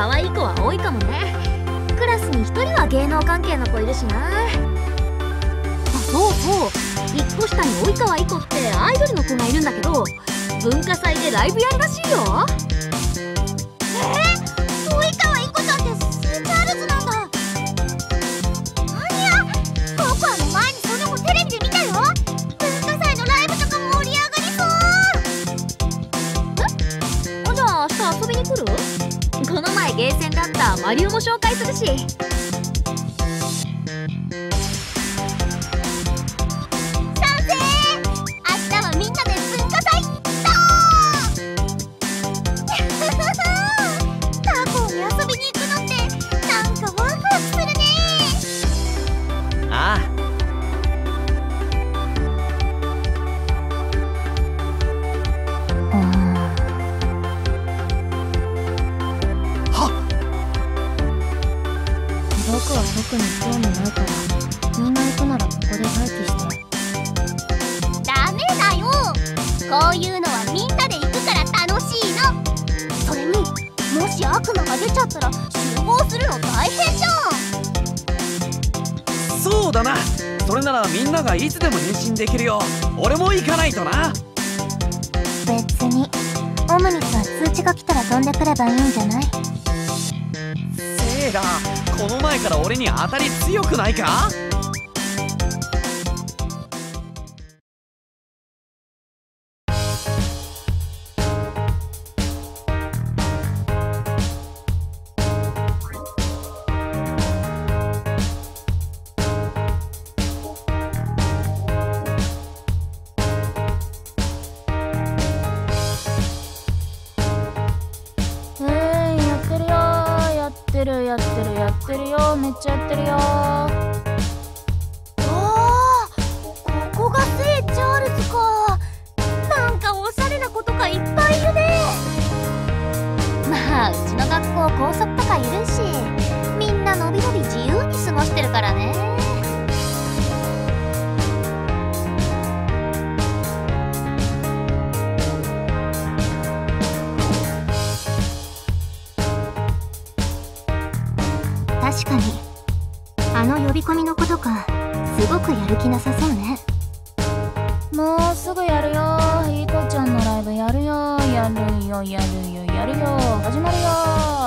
可愛い子は多いかもね。クラスに1人は芸能関係の子いるしな。そうそう。1個下に及川い子ってアイドルの子がいるんだけど文化祭でライブやるらしいよ。ゲーセンだったマリオも紹介するし。に興味ないからみんな行くならここで待機してダメだよこういうのはみんなで行くから楽しいのそれにもし悪魔が出ちゃったら集合するの大変じゃんそうだな。それならみんながいつでも変身できるよ。俺も行かないとな。別に。オムニスは通知が来たら飛んでくればいいんじゃない？せいだこの前から俺に当たり強くないか？てるよ。めっちゃやってるよ。おここが聖チャールズか。なんかおしゃれな子とかいっぱいいるね。まあうちの学校校則とかいるしみんなのびのび自由に過ごしてるからね。確かに。あの呼び込みのことかすごくやる気なさそうね。もうすぐやるよ。いこちゃんのライブやるよ。やるよやるよやるよ。始まるよ。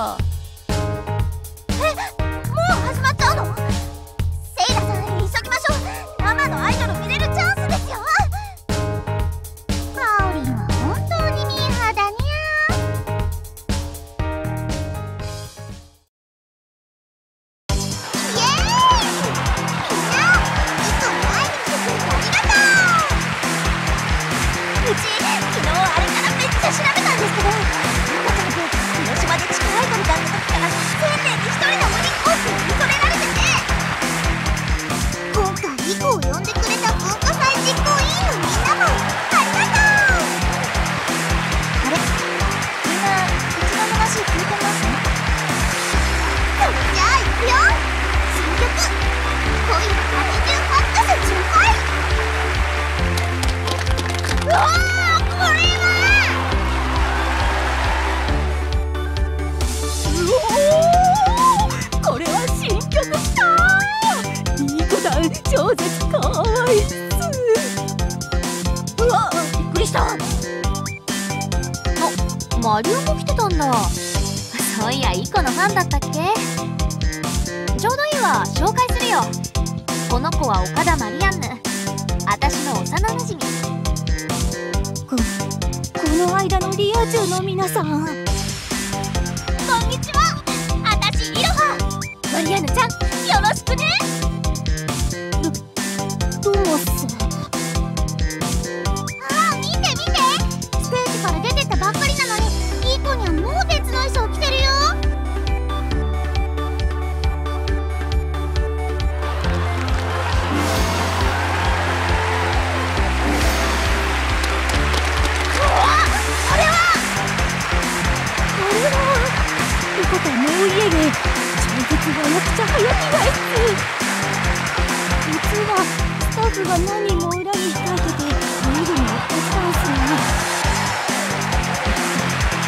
は岡田マリアンヌ。私の幼なじみ。ここの間のリア充の皆さん。超絶早くちゃ早着替えっす実はスタッフが何人も裏に控えてて見るのを手伝うんすね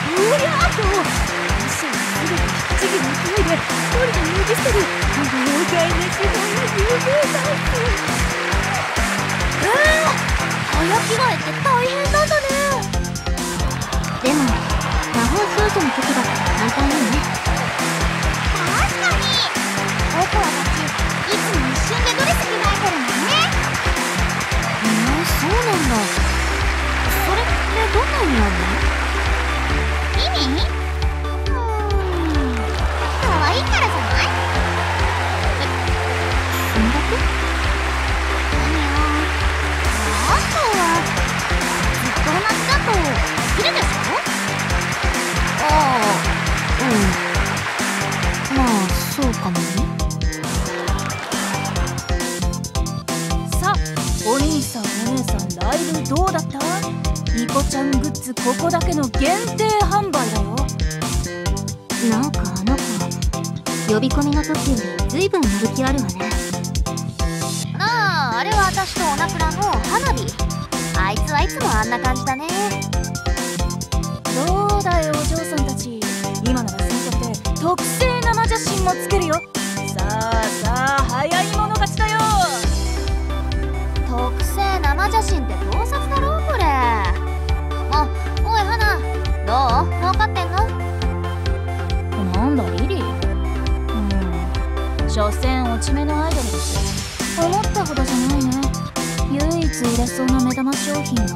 うりゃーと衣装はすべて引きちぎりのトイレ一人で脱ぎ捨てる豪快な手法の有名ダンスえー、早着替えって大変なんだね。でも魔法少女の時だから簡単よね。オコアたちいつも一瞬でドレス着替えてるもんねえー、そうなんだ。それってどんな意味あるの意味？お姉さんライブどうだった？ニコちゃんグッズここだけの限定販売だよ。なんかあの子呼び込みの時より随分やる気あるわね。あああれは私とオナクラの花火。あいつはいつもあんな感じだね。どうだいお嬢さんたち。今なら先着で特製生写真もつけるよ。さあさあ早い者勝ちだよ。特製生写真って盗撮だろこれ。あおい花どう？儲かってんの？なんだリリー？うん。所詮落ち目のアイドルだし思ったほどじゃないね。唯一売れそうな目玉商品は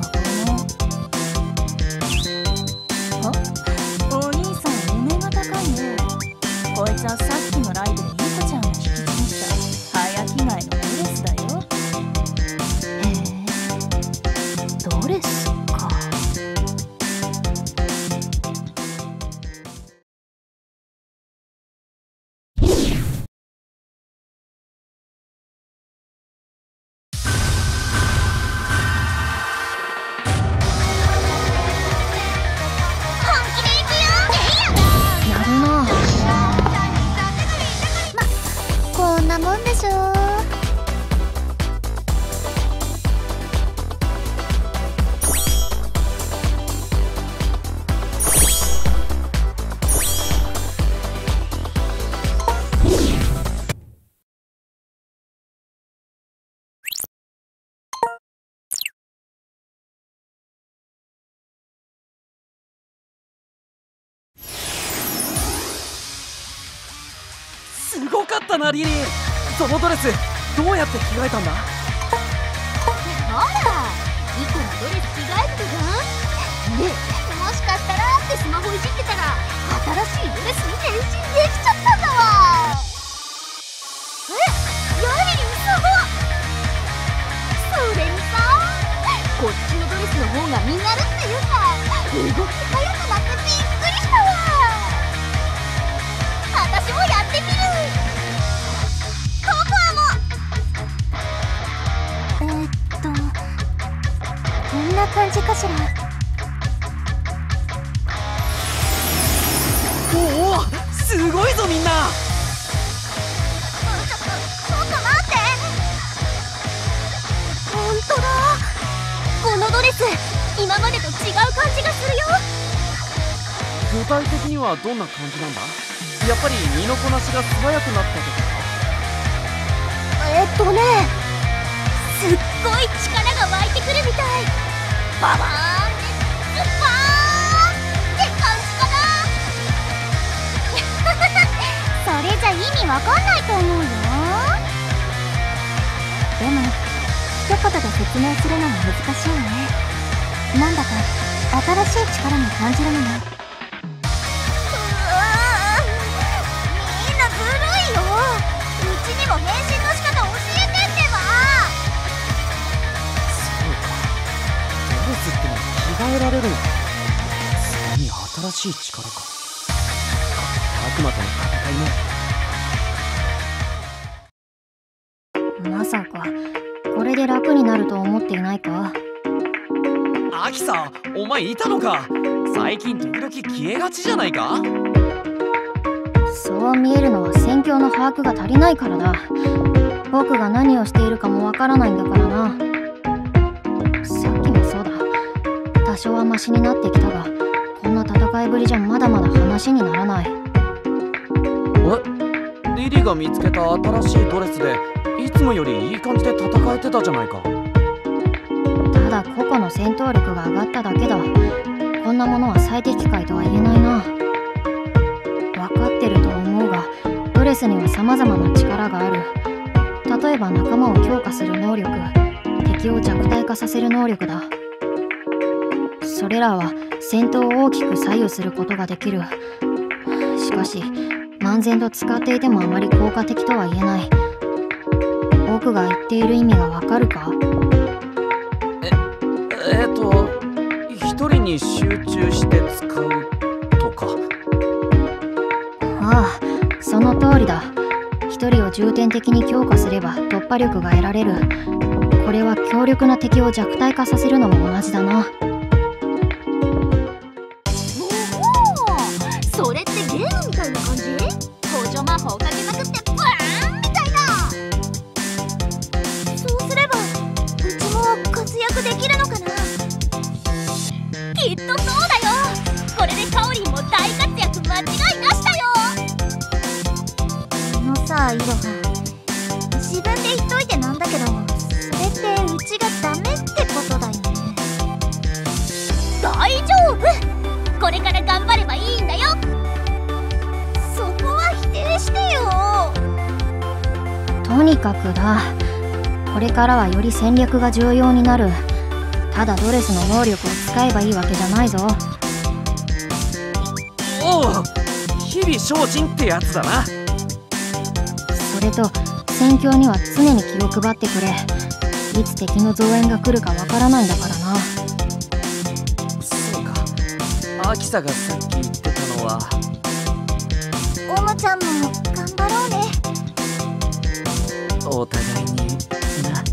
かったなリリーそのドレスどうやって着替えたんだ？ほらいくらドレス着替えてたじゃんでもしかしたらってスマホいじってたら新しいドレスに変身できちゃったんだわ。えヤリンすごっそれにさこっちのドレスの方が身軽っていうか動かしら？おおすごいぞみんな。ちょっとちょっと待って。本当だ。このドレス今までと違う感じがするよ。具体的にはどんな感じなんだ？やっぱり身のこなしが素早くなったとか？えっとねすっごい力が湧いてくるみたいババーンってスパーって感じかな?それじゃ意味わかんないと思うよでも一言で説明するのは難しいわねなんだか新しい力も感じるのようわみんなずるいよ。うちにも変身のえられる。のかそれに新しい力か。悪魔との戦いもまさかこれで楽になると思っていないか？アキサお前いたのか？最近時々消えがちじゃないか？そう見えるのは戦況の把握が足りないからだ。僕が何をしているかもわからないんだからな少はマシになってきたがこんな戦いぶりじゃまだまだ話にならない。え？リリが見つけた新しいドレスでいつもよりいい感じで戦えてたじゃないか。ただ個々の戦闘力が上がっただけだ。こんなものは最適解とは言えないな。分かってると思うがドレスには様々な力がある。例えば仲間を強化する能力敵を弱体化させる能力だそれらは戦闘を大きく左右することができる。しかし漫然と使っていてもあまり効果的とは言えない。僕が言っている意味がわかるか？えっ、と一人に集中して使うとか？ああその通りだ。一人を重点的に強化すれば突破力が得られる。これは強力な敵を弱体化させるのも同じだな魔法かけまくってバーンみたいな。そうすればうちも活躍できるのかな。きっとそうだよ。これでかおりんも大活躍間違いなしだよ。あのさイロハ。にかくだ。これからはより戦略が重要になる。ただドレスの能力を使えばいいわけじゃないぞ。おお日々精進ってやつだな。それと戦況には常に気を配ってくれ。いつ敵の増援が来るかわからないんだからな。そうか。アキサがさっき言ってたのは。おもちゃんも頑張ろうねお互いに。な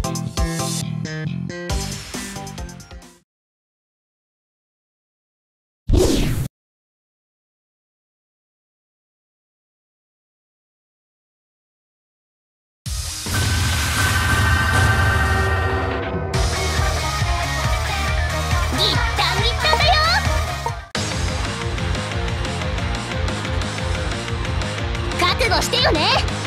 覚悟してよね。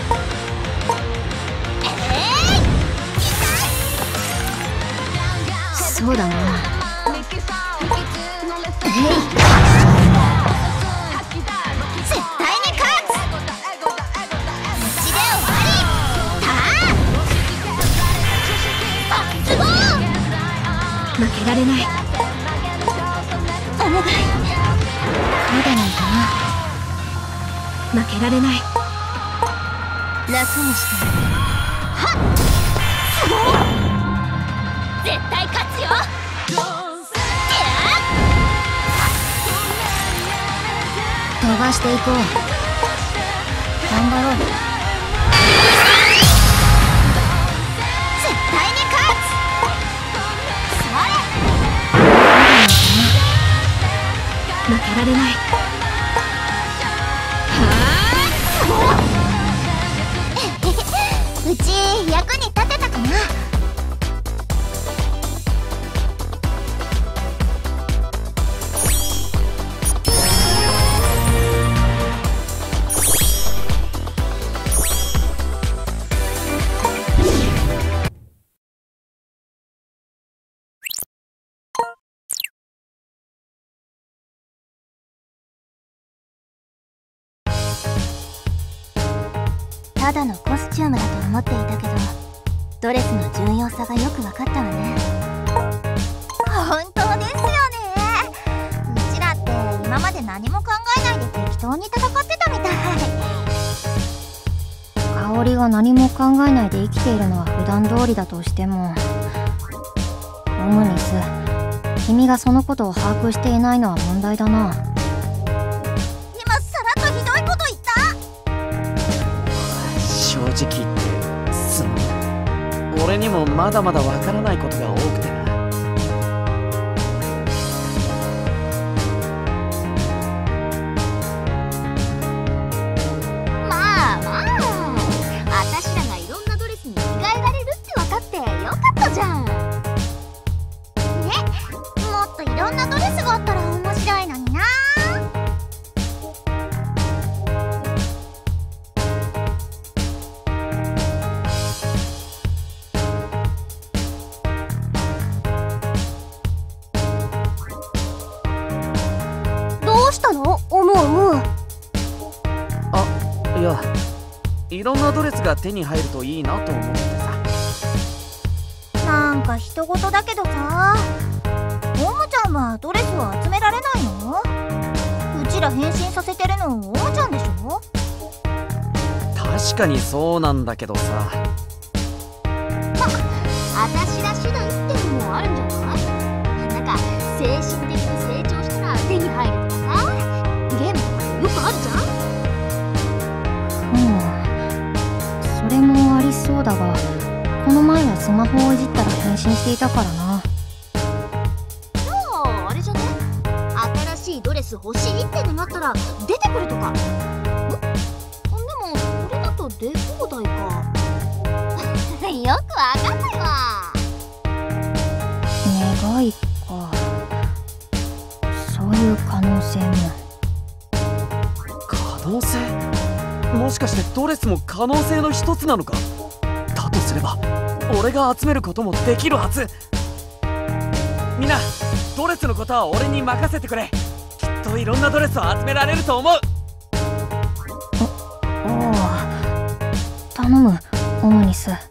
そうだな。絶対に勝つ。うちで終わりたあすごい。負けられない。お願いまだなんだな。負けられない。楽にしてはっ。すごい。絶対勝つよ。飛ばしていこう。頑張ろう。絶対に勝つ。負けられない。うち役にただのコスチュームだと思っていたけどドレスの重要さがよく分かったわね。本当ですよね。うちらって今まで何も考えないで適当に戦ってたみたい。香りが何も考えないで生きているのは普段通りだとしてもオムニス君がそのことを把握していないのは問題だなにもまだまだわからないことが多くうしたの？思う思う。あいやいろんなドレスが手に入るといいなと思ってさ。なんか人事だけどさ。オムちゃんはドレスを集められないの？うちら変身させてるの？オムちゃんでしょ？確かにそうなんだけどさ。あ た私ら手段って意味のもあるんじゃない？なんか精神的に成長したら手に入るスマホをいじったら変身していたからな。じゃああれじゃね？新しいドレス欲しいってなったら出てくるとか。んでもこれだと出放題か。よくわかんないわ。願いか。そういう可能性も。可能性？もしかしてドレスも可能性の一つなのか？だとすれば俺が集めることもできるはず。みんなドレスのことは俺に任せてくれ。きっといろんなドレスを集められると思う。ああ頼むオムニス